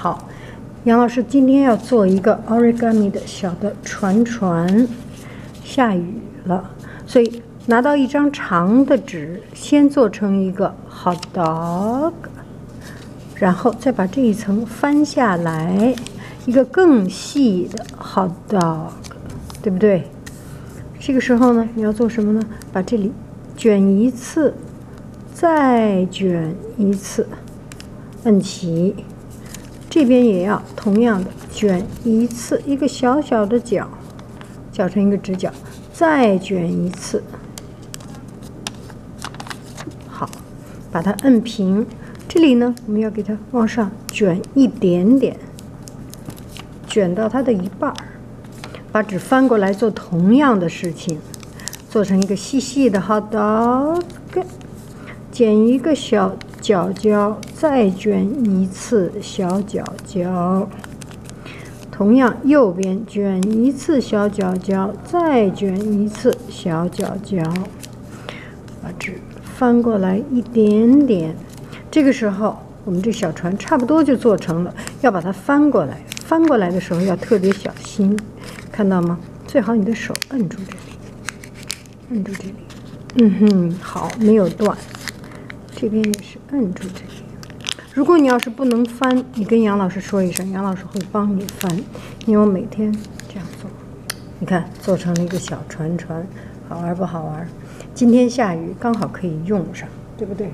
好，杨老师今天要做一个 origami 的小的船船。下雨了，所以拿到一张长的纸，先做成一个 hot dog，然后再把这一层翻下来，一个更细的 hot dog，对不对？这个时候呢，你要做什么呢？把这里卷一次，再卷一次，摁齐。这边也要同样的卷一次，一个小小的角，角成一个直角，再卷一次。好，把它摁平。这里呢，我们要给它往上卷一点点，卷到它的一半儿。把纸翻过来做同样的事情，做成一个细细的 hot dog，剪一个小角角，再卷一次小角角。同样，右边卷一次小角角，再卷一次小角角。把纸翻过来一点点，这个时候我们这小船差不多就做成了。要把它翻过来，翻过来的时候要特别小心。看到吗？最好你的手摁住这里，摁住这里。嗯哼，好，没有断。这边也是摁住这里。如果你要是不能翻，你跟杨老师说一声，杨老师会帮你翻。因为我每天这样做。你看，做成了一个小船船，好玩不好玩？今天下雨，刚好可以用上，对不对？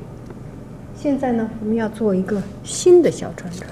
现在呢，我们要做一个新的小船船。